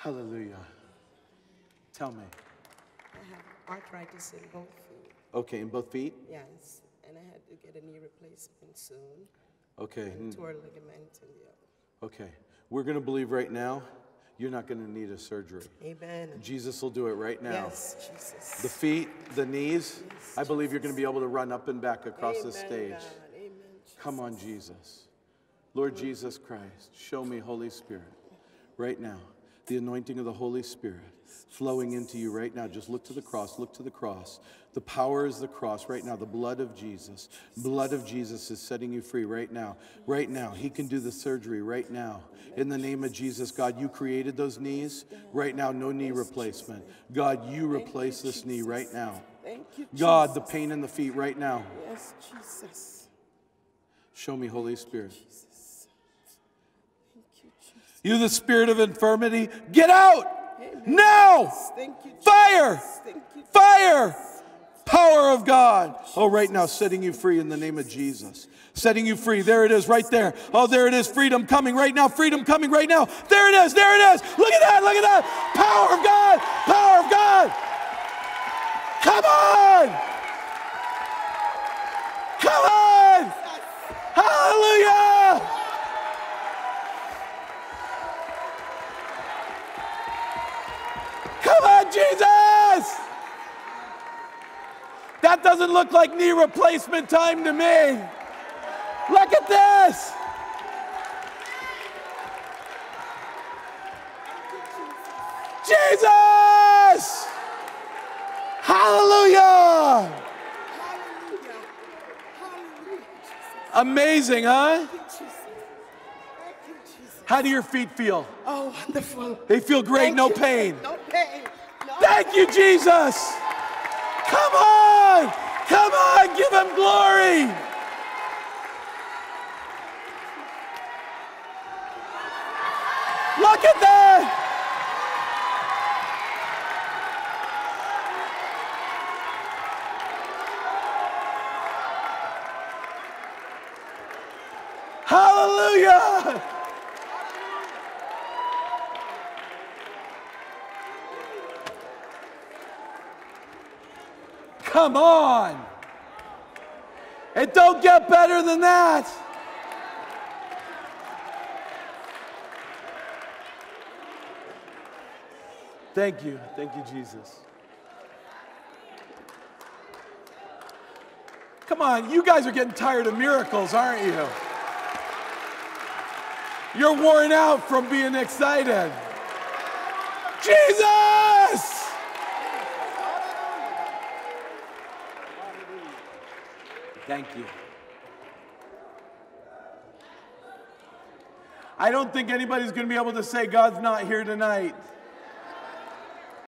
Hallelujah. Tell me. I have arthritis in both feet. Okay, in both feet? Yes, and I had to get a knee replacement soon. Okay. mm, Tore ligament in the other. Okay. We're going to believe right now you're not going to need a surgery. Amen. Jesus will do it right now. Yes, Jesus. The feet, the knees, I believe you're going to be able to run up and back across the Amen, stage. God. Amen. Come on, Jesus. Lord Jesus Christ, show me, Holy Spirit, right now, the anointing of the Holy Spirit flowing into you right now. Just look to the cross, look to the cross. The power is the cross right now, the blood of Jesus. Blood of Jesus is setting you free right now. Right now, He can do the surgery right now. In the name of Jesus, God, you created those knees. Right now, no knee replacement. God, you replace this knee right now. Thank you, God, the pain in the feet right now. Yes, Jesus. Show me, Holy Spirit. You, the spirit of infirmity, get out now! You, Fire! Fire! Power of God. Oh, right now, setting you free in the name of Jesus. Setting you free. There it is, right there. Oh, there it is. Freedom coming right now. Freedom coming right now. There it is. There it is. Look at that. Look at that. Power of God. Power of God. Come on. Jesus! That doesn't look like knee replacement time to me. Look at this. Jesus! Hallelujah! Hallelujah. Hallelujah. Jesus. Amazing, huh? Thank you, Jesus. Thank you, Jesus. How do your feet feel? Oh, wonderful. They feel great, Thank no you. pain. No pain. Thank you, Jesus. Come on. Come on. Give him glory. Look at that. Hallelujah. Come on. It don't get better than that. Thank you. Thank you, Jesus. Come on, you guys are getting tired of miracles, aren't you? You're worn out from being excited. Jesus! Thank you. I don't think anybody's going to be able to say God's not here tonight.